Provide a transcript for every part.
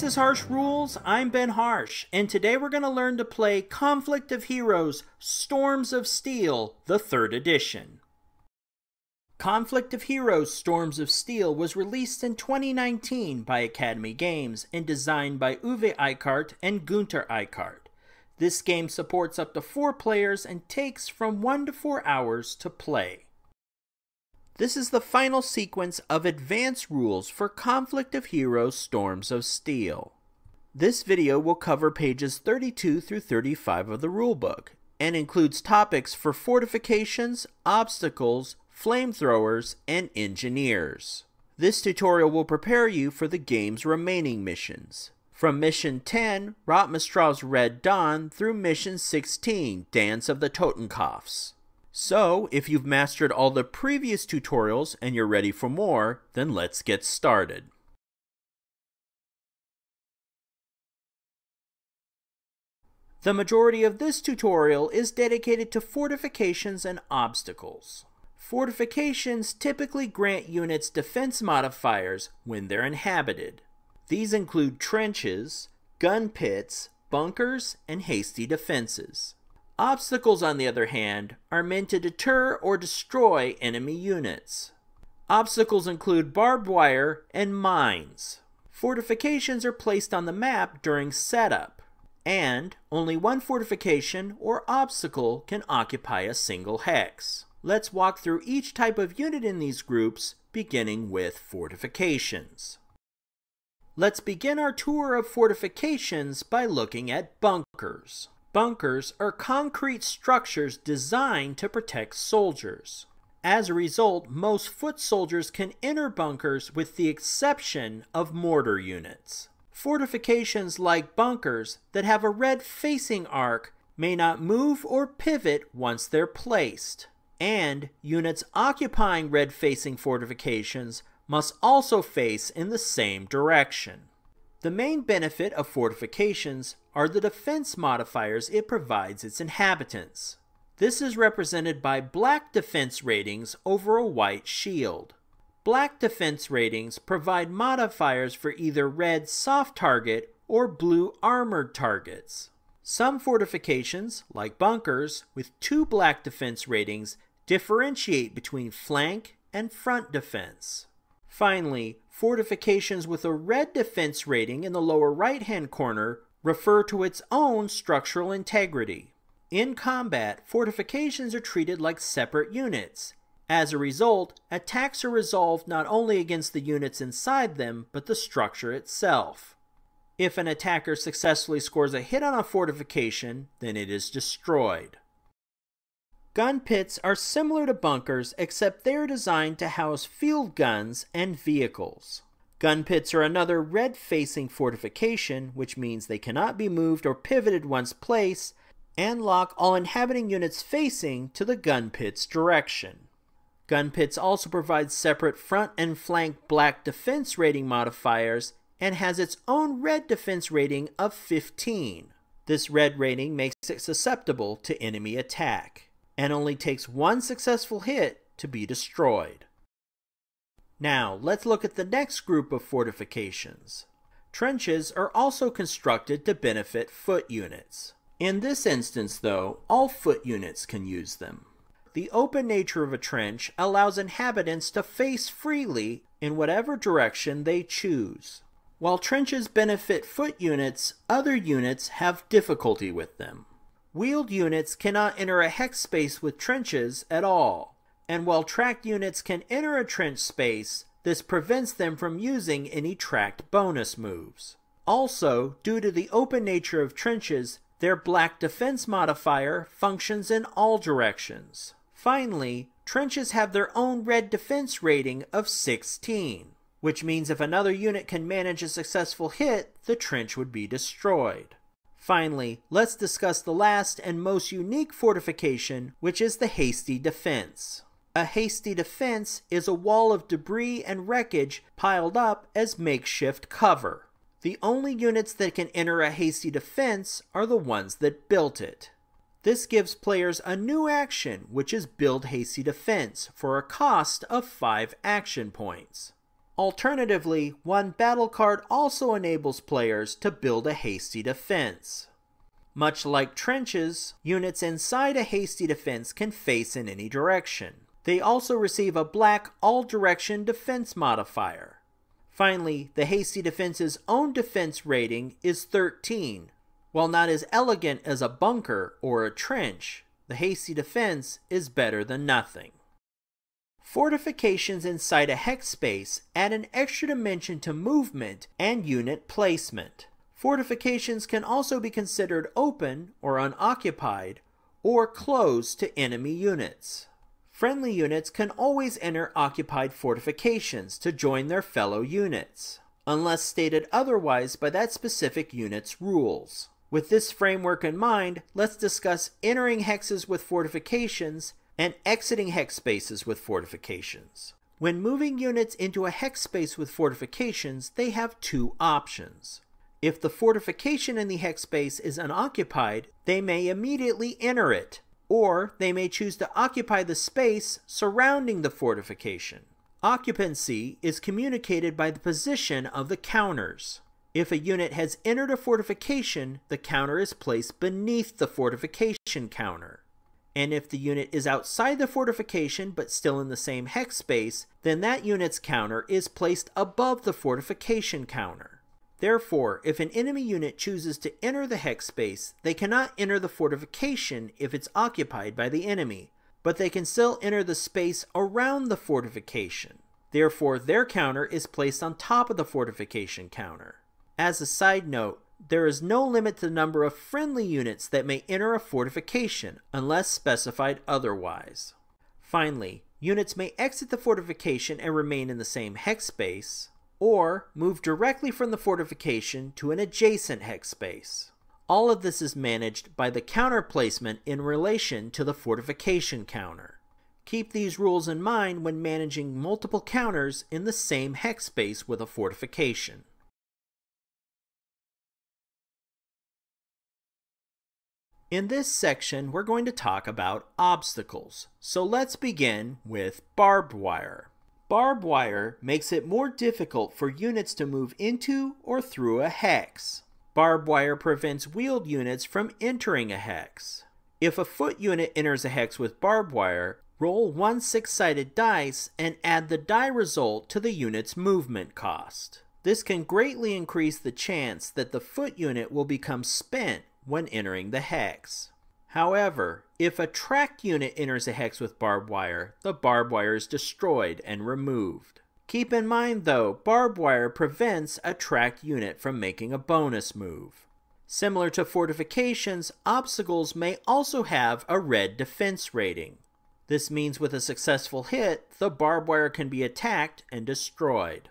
This is Harsh Rules, I'm Ben Harsh, and today we're going to learn to play Conflict of Heroes Storms of Steel, the third edition. Conflict of Heroes Storms of Steel was released in 2019 by Academy Games and designed by Uwe Eickert and Gunter Eickert. This game supports up to four players and takes from one to four hours to play. This is the final sequence of advanced rules for Conflict of Heroes Storms of Steel. This video will cover pages 32 through 35 of the rulebook and includes topics for fortifications, obstacles, flamethrowers, and engineers. This tutorial will prepare you for the game's remaining missions. From Mission 10, Rotmistrov's Red Dawn, through Mission 16, Dance of the Totenkopfs. So, if you've mastered all the previous tutorials and you're ready for more, then let's get started. The majority of this tutorial is dedicated to fortifications and obstacles. Fortifications typically grant units defense modifiers when they're inhabited. These include trenches, gun pits, bunkers, and hasty defenses. Obstacles, on the other hand, are meant to deter or destroy enemy units. Obstacles include barbed wire and mines. Fortifications are placed on the map during setup, and only one fortification or obstacle can occupy a single hex. Let's walk through each type of unit in these groups, beginning with fortifications. Let's begin our tour of fortifications by looking at bunkers. Bunkers are concrete structures designed to protect soldiers. As a result, most foot soldiers can enter bunkers with the exception of mortar units. Fortifications like bunkers that have a red facing arc may not move or pivot once they're placed. And units occupying red facing fortifications must also face in the same direction. The main benefit of fortifications are the defense modifiers it provides its inhabitants. This is represented by black defense ratings over a white shield. Black defense ratings provide modifiers for either red soft target or blue armored targets. Some fortifications, like bunkers, with two black defense ratings differentiate between flank and front defense. Finally, fortifications with a red defense rating in the lower right hand corner refer to its own structural integrity. In combat, fortifications are treated like separate units. As a result, attacks are resolved not only against the units inside them, but the structure itself. If an attacker successfully scores a hit on a fortification, then it is destroyed. Gun pits are similar to bunkers except they are designed to house field guns and vehicles. Gun pits are another red facing fortification, which means they cannot be moved or pivoted once placed, and lock all inhabiting units facing to the gun pit's direction. Gun pits also provide separate front and flank black defense rating modifiers and has its own red defense rating of 15. This red rating makes it susceptible to enemy attack and only takes one successful hit to be destroyed. Now, let's look at the next group of fortifications. Trenches are also constructed to benefit foot units. In this instance, though, all foot units can use them. The open nature of a trench allows inhabitants to face freely in whatever direction they choose. While trenches benefit foot units, other units have difficulty with them. Wheeled units cannot enter a hex space with trenches at all, and while tracked units can enter a trench space, this prevents them from using any tracked bonus moves. Also, due to the open nature of trenches, their black defense modifier functions in all directions. Finally, trenches have their own red defense rating of 16, which means if another unit can manage a successful hit, the trench would be destroyed. Finally, let's discuss the last and most unique fortification, which is the hasty defense. A hasty defense is a wall of debris and wreckage piled up as makeshift cover. The only units that can enter a hasty defense are the ones that built it. This gives players a new action, which is Build Hasty Defense, for a cost of 5 action points. Alternatively, one battle card also enables players to build a hasty defense. Much like trenches, units inside a hasty defense can face in any direction. They also receive a black all direction defense modifier. Finally, the hasty defense's own defense rating is 13. While not as elegant as a bunker or a trench, the hasty defense is better than nothing. Fortifications inside a hex space add an extra dimension to movement and unit placement. Fortifications can also be considered open or unoccupied, or closed to enemy units. Friendly units can always enter occupied fortifications to join their fellow units, unless stated otherwise by that specific unit's rules. With this framework in mind, let's discuss entering hexes with fortifications and exiting hex spaces with fortifications. When moving units into a hex space with fortifications, they have two options. If the fortification in the hex space is unoccupied, they may immediately enter it, or they may choose to occupy the space surrounding the fortification. Occupancy is communicated by the position of the counters. If a unit has entered a fortification, the counter is placed beneath the fortification counter and if the unit is outside the fortification but still in the same hex space, then that unit's counter is placed above the fortification counter. Therefore, if an enemy unit chooses to enter the hex space, they cannot enter the fortification if it's occupied by the enemy, but they can still enter the space around the fortification. Therefore, their counter is placed on top of the fortification counter. As a side note, there is no limit to the number of friendly units that may enter a fortification unless specified otherwise. Finally, units may exit the fortification and remain in the same hex space, or move directly from the fortification to an adjacent hex space. All of this is managed by the counter placement in relation to the fortification counter. Keep these rules in mind when managing multiple counters in the same hex space with a fortification. In this section, we're going to talk about obstacles. So let's begin with barbed wire. Barbed wire makes it more difficult for units to move into or through a hex. Barbed wire prevents wheeled units from entering a hex. If a foot unit enters a hex with barbed wire, roll one six-sided dice and add the die result to the unit's movement cost. This can greatly increase the chance that the foot unit will become spent when entering the hex. However, if a tracked unit enters a hex with barbed wire, the barbed wire is destroyed and removed. Keep in mind though, barbed wire prevents a tracked unit from making a bonus move. Similar to fortifications, obstacles may also have a red defense rating. This means with a successful hit, the barbed wire can be attacked and destroyed.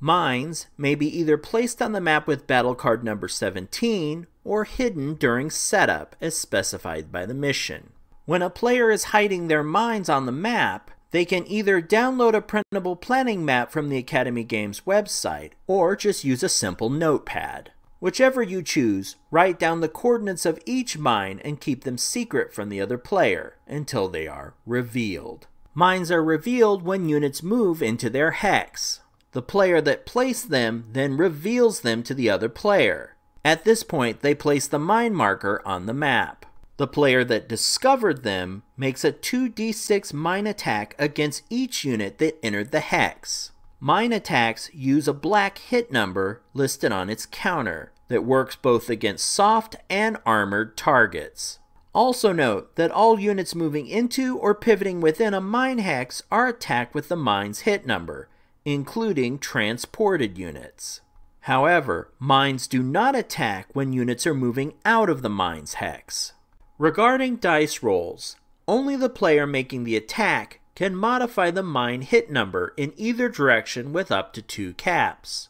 Mines may be either placed on the map with battle card number 17 or hidden during setup as specified by the mission. When a player is hiding their mines on the map, they can either download a printable planning map from the Academy Games website or just use a simple notepad. Whichever you choose, write down the coordinates of each mine and keep them secret from the other player until they are revealed. Mines are revealed when units move into their hex. The player that placed them then reveals them to the other player. At this point, they place the mine marker on the map. The player that discovered them makes a 2d6 mine attack against each unit that entered the hex. Mine attacks use a black hit number listed on its counter that works both against soft and armored targets. Also note that all units moving into or pivoting within a mine hex are attacked with the mine's hit number, including transported units. However, mines do not attack when units are moving out of the mine's hex. Regarding dice rolls, only the player making the attack can modify the mine hit number in either direction with up to two caps.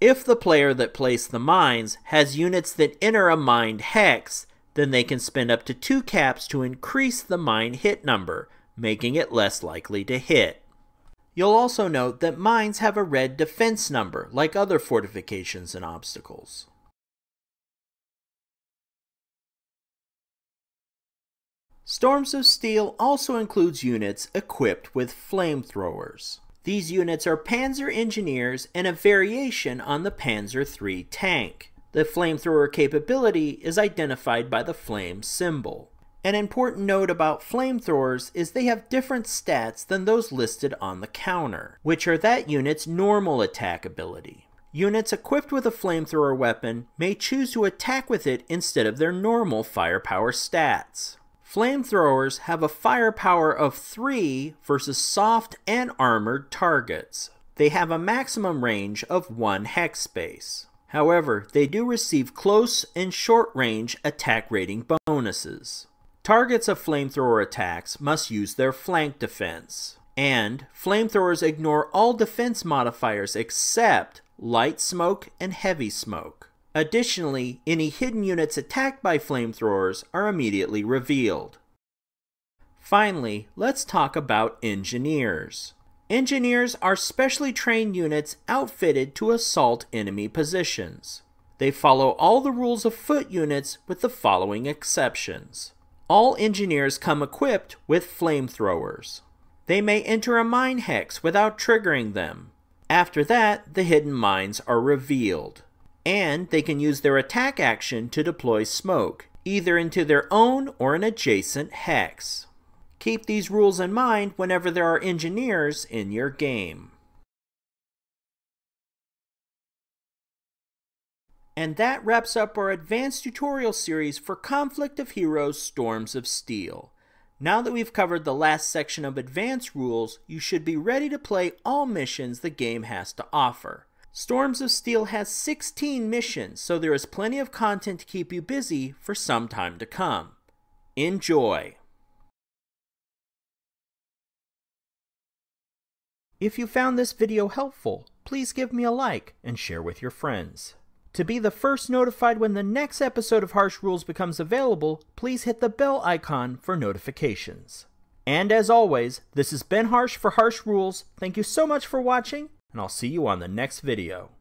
If the player that placed the mines has units that enter a mined hex, then they can spend up to two caps to increase the mine hit number, making it less likely to hit. You'll also note that mines have a red defense number, like other fortifications and obstacles. Storms of Steel also includes units equipped with flamethrowers. These units are Panzer engineers and a variation on the Panzer III tank. The flamethrower capability is identified by the flame symbol. An important note about flamethrowers is they have different stats than those listed on the counter, which are that unit's normal attack ability. Units equipped with a flamethrower weapon may choose to attack with it instead of their normal firepower stats. Flamethrowers have a firepower of 3 versus soft and armored targets. They have a maximum range of 1 hex space. However, they do receive close and short range attack rating bonuses. Targets of flamethrower attacks must use their flank defense. And flamethrowers ignore all defense modifiers except light smoke and heavy smoke. Additionally, any hidden units attacked by flamethrowers are immediately revealed. Finally, let's talk about engineers. Engineers are specially trained units outfitted to assault enemy positions. They follow all the rules of foot units with the following exceptions. All engineers come equipped with flamethrowers. They may enter a mine hex without triggering them. After that, the hidden mines are revealed. And they can use their attack action to deploy smoke, either into their own or an adjacent hex. Keep these rules in mind whenever there are engineers in your game. And that wraps up our advanced tutorial series for Conflict of Heroes Storms of Steel. Now that we've covered the last section of advanced rules, you should be ready to play all missions the game has to offer. Storms of Steel has 16 missions, so there is plenty of content to keep you busy for some time to come. Enjoy! If you found this video helpful, please give me a like and share with your friends. To be the first notified when the next episode of Harsh Rules becomes available, please hit the bell icon for notifications. And as always, this is Ben Harsh for Harsh Rules. Thank you so much for watching, and I'll see you on the next video.